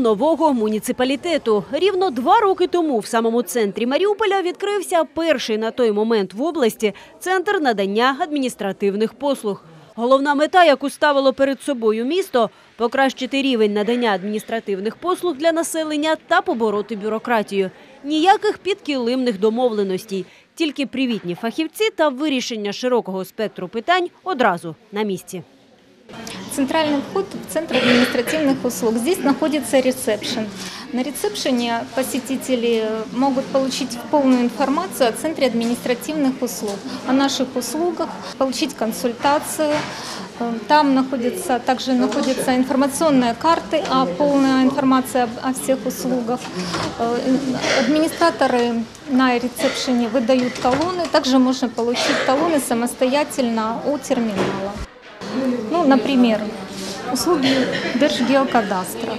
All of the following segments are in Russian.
нового муніципалітету. Рівно два роки тому в самому центрі Маріуполя відкрився перший на той момент в області центр надання адміністративних послуг. Головна мета, яку ставило перед собою місто – покращити рівень надання адміністративних послуг для населення та побороти бюрократію. Ніяких підкилимних домовленостей, тільки привітні фахівці та вирішення широкого спектру питань одразу на місці. Центральный вход в Центр административных услуг. Здесь находится ресепшн. На ресепшене посетители могут получить полную информацию о Центре административных услуг, о наших услугах, получить консультацию. Э, Там находятся, также находятся информационные карты, а полная информация о всех услугах. Э, Администраторы на ресепшене выдают талоны. Также можно получить талоны самостоятельно у терминала. Ну, например, услуги Держгеокадастра.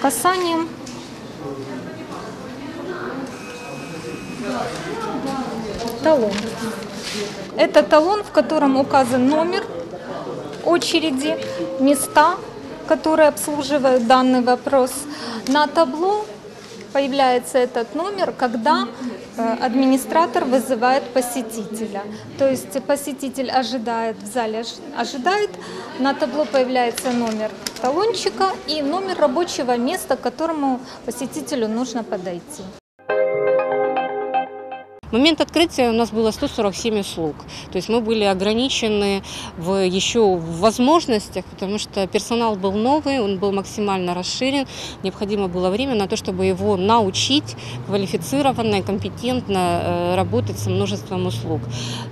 Касанием талон. Это талон, в котором указан номер очереди, места, которые обслуживают данный вопрос. На табло появляется этот номер, когда администратор вызывает посетителя. То есть посетитель ожидает, в зале ож- ожидает, на табло появляется номер талончика и номер рабочего места, к которому посетителю нужно подойти. В момент открытия у нас было 147 услуг. То есть мы были ограничены в, еще в возможностях, потому что персонал был новый, он был максимально расширен. Необходимо было время на то, чтобы его научить квалифицированно и компетентно э, работать со множеством услуг.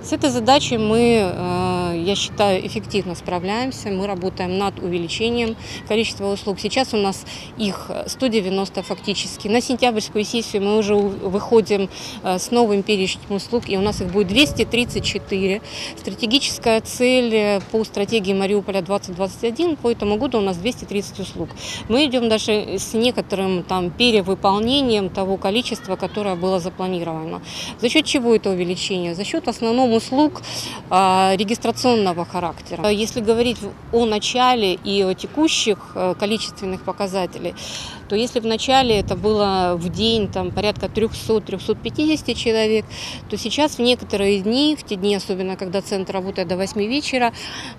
С этой задачей мы, э, я считаю, эффективно справляемся. Мы работаем над увеличением количества услуг. Сейчас у нас их 190 фактически. На сентябрьскую сессию мы уже выходим э, с новым перечнем услуг, и у нас их будет 234. Стратегическая цель э, по стратегии Мариуполя 2021 по этому году у нас 230 услуг. Мы идем даже с некоторым там перевыполнением того количества, которое было запланировано. За счет чего это увеличение? За счет в основном услуг а, регистрационного характера. Если говорить о начале и о текущих э, количественных показателей, то если в начале это было в день там, порядка 300-350 человек, то сейчас в некоторые дни, в те дни, особенно когда центр работает до 8 вечера,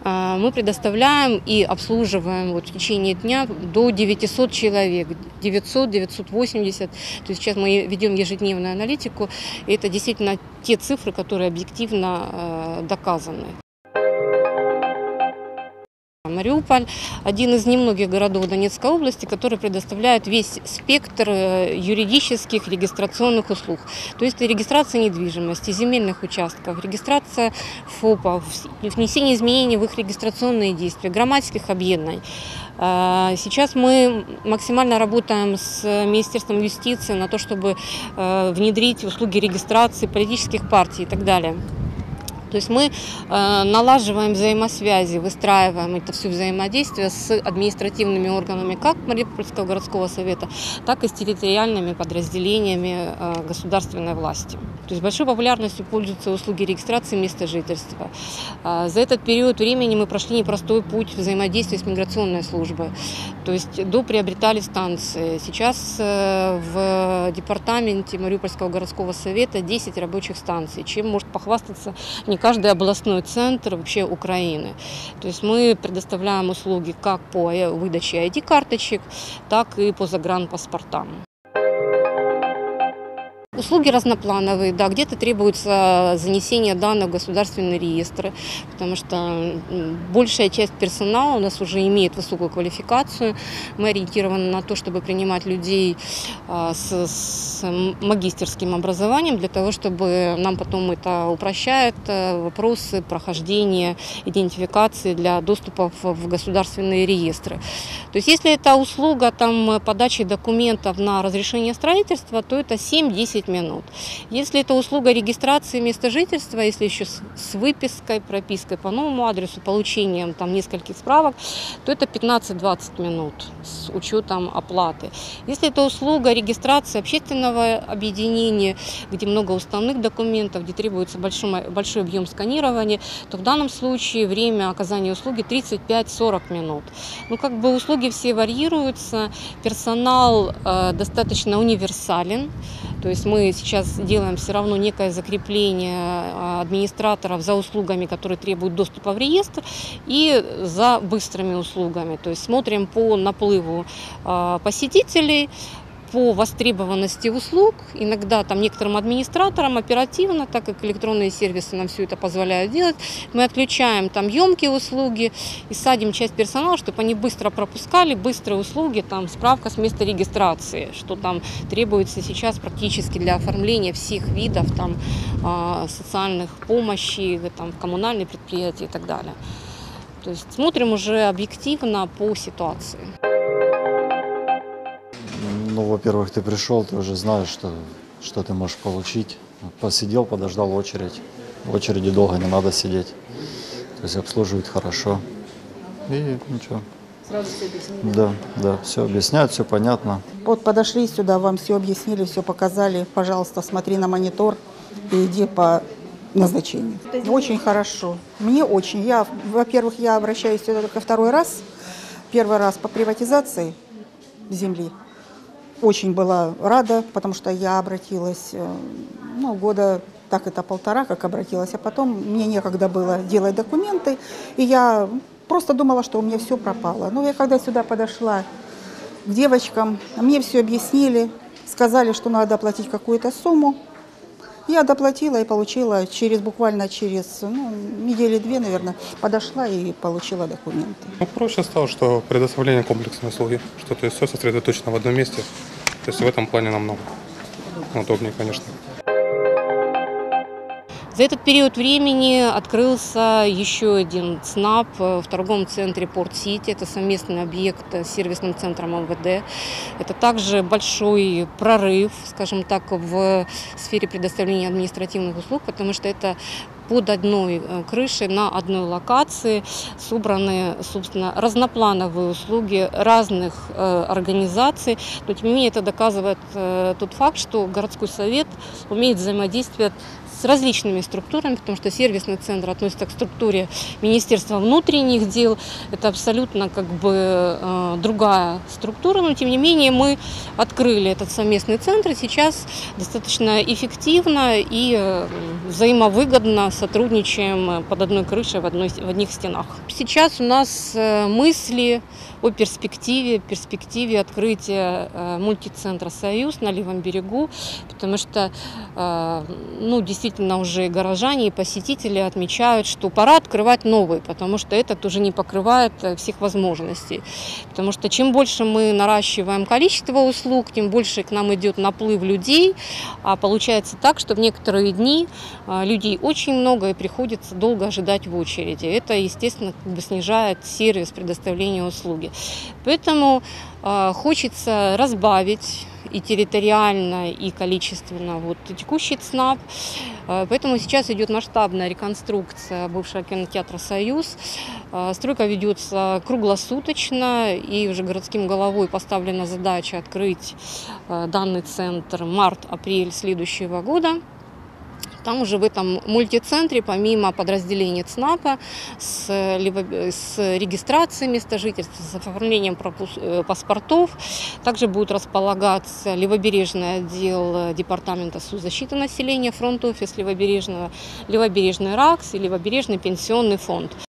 а, мы предоставляем и обслуживаем вот в течение дня до 900 человек, 900-980. То есть сейчас мы ведем ежедневную аналитику, и это действительно те цифры, которые объективно э, доказаны. Мариуполь – один из немногих городов Донецкой области, который предоставляет весь спектр э, юридических регистрационных услуг. То есть регистрация недвижимости, земельных участков, регистрация ФОПов, внесение изменений в их регистрационные действия, громадских объединений. Э, Сейчас мы максимально работаем с Министерством юстиции на то, чтобы э, внедрить услуги регистрации политических партий и так далее. То есть мы э, налаживаем взаимосвязи, выстраиваем это все взаимодействие с административными органами как Мариупольского городского совета, так и с территориальными подразделениями э, государственной власти. То есть большой популярностью пользуются услуги регистрации места жительства. А За этот период времени мы прошли непростой путь взаимодействия с миграционной службой. То есть до приобретали станции. Сейчас э, в департаменте Мариупольского городского совета 10 рабочих станций, чем может похвастаться не каждый областной центр вообще Украины. То есть мы предоставляем услуги как по выдаче ID-карточек, так и по загранпаспортам. Услуги разноплановые, да, где-то требуется занесение данных в государственные реестры, потому что большая часть персонала у нас уже имеет высокую квалификацию. Мы ориентированы на то, чтобы принимать людей а, с, с магистерским образованием, для того, чтобы нам потом это упрощает э, вопросы прохождения идентификации для доступа в государственные реестры. То есть если это услуга там, подачи документов на разрешение строительства, то это 7-10 30 минут. Если это услуга регистрации места жительства, если еще с, с выпиской, пропиской по новому адресу, получением там нескольких справок, то это 15-20 минут с учетом оплаты. Если это услуга регистрации общественного объединения, где много уставных документов, где требуется большой, большой объем сканирования, то в данном случае время оказания услуги 35-40 минут. Ну, как бы услуги все варьируются, персонал э, достаточно универсален, то есть мы сейчас делаем все равно некое закрепление э, администраторов за услугами, которые требуют доступа в реестр, и за быстрыми услугами. То есть смотрим по наплыву э, посетителей, по востребованности услуг. Иногда там некоторым администраторам оперативно, так как электронные сервисы нам все это позволяют делать, мы отключаем там емкие услуги и садим часть персонала, чтобы они быстро пропускали быстрые услуги, там справка с места регистрации, что там требуется сейчас практически для оформления всех видов там а, социальных помощи, там коммунальные предприятия и так далее. То есть смотрим уже объективно по ситуации. Во-первых, ты пришел, ты уже знаешь, что, что ты можешь получить. Посидел, подождал очередь. В очереди долго не надо сидеть. То есть обслуживают хорошо. И ничего. Сразу все объяснили. Да, да, все объясняют, все понятно. Вот подошли сюда, вам все объяснили, все показали. Пожалуйста, смотри на монитор и иди по назначению. Очень хорошо. Мне очень. Я, во-первых, я обращаюсь сюда только второй раз. Первый раз по приватизации земли. Очень была рада, потому что я обратилась, э, ну, года так это полтора, как обратилась, а потом мне некогда было делать документы, и я просто думала, что у меня все пропало. Но я когда сюда подошла к девочкам, мне все объяснили, сказали, что надо оплатить какую-то сумму. Я доплатила и получила через буквально через ну, недели две, наверное, подошла и получила документы. Ну, проще стало, что предоставление комплексной услуги, что то есть все сосредоточено в одном месте. То есть в этом плане намного удобнее, конечно. За этот период времени открылся еще один ЦНАП в торговом центре Порт-Сити. Это совместный объект с сервисным центром МВД. Это также большой прорыв, скажем так, в сфере предоставления административных услуг, потому что это под одной э, крышей на одной локации собраны, собственно, разноплановые услуги разных э, организаций. Но, тем не менее, это доказывает э, тот факт, что городской совет умеет взаимодействовать с различными структурами, потому что сервисный центр относится к структуре Министерства внутренних дел. Это абсолютно как бы э, другая структура, но тем не менее мы открыли этот совместный центр и сейчас достаточно эффективно и э, взаимовыгодно сотрудничаем под одной крышей в, одной, в одних стенах. Сейчас у нас э, мысли о перспективе, перспективе открытия мультицентра «Союз» на левом берегу, потому что ну, действительно уже горожане и посетители отмечают, что пора открывать новый, потому что этот уже не покрывает э, всех возможностей. Потому что чем больше мы наращиваем количество услуг, тем больше к нам идет наплыв людей, а получается так, что в некоторые дни людей очень много и приходится долго ожидать в очереди. Это, естественно, как бы снижает сервис предоставления услуги. Поэтому э, хочется разбавить и территориально, и количественно вот текущий ЦНАП. Э, поэтому сейчас идет масштабная реконструкция бывшего кинотеатра «Союз». Э, стройка ведется круглосуточно, и уже городским головой поставлена задача открыть э, данный центр март-апрель следующего года. Там уже в этом мультицентре, помимо подразделений ЦНАПа, с, с регистрацией места жительства, с оформлением пропуск, паспортов, также будет располагаться левобережный отдел Департамента соцзащиты населения, фронт-офис Левобережного, Левобережный РАКС и Левобережный пенсионный фонд.